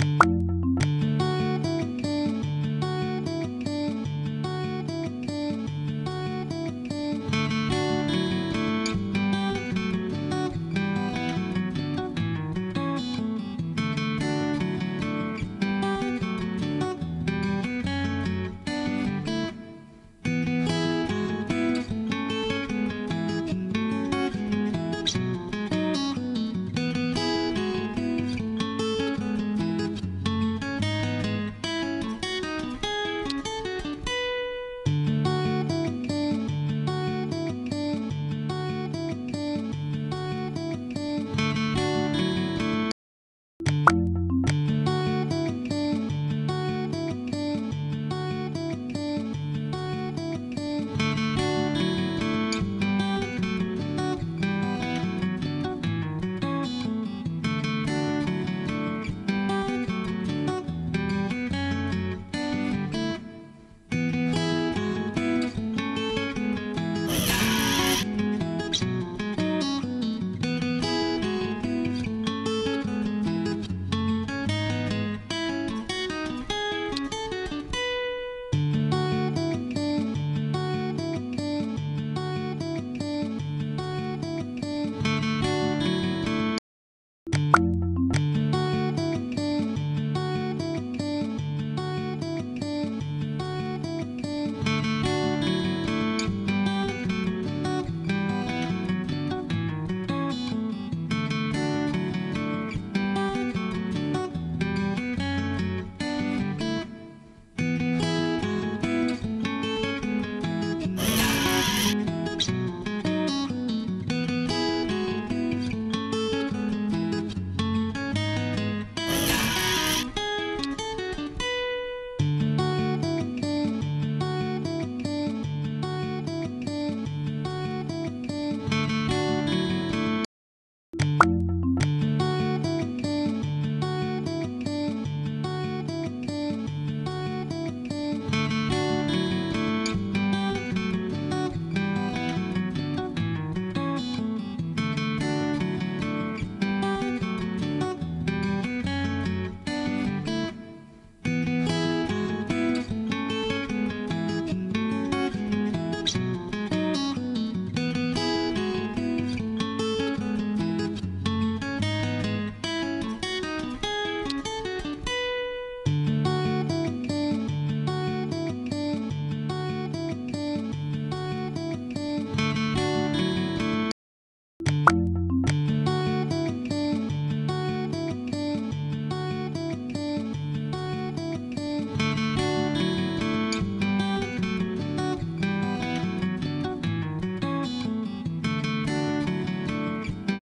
you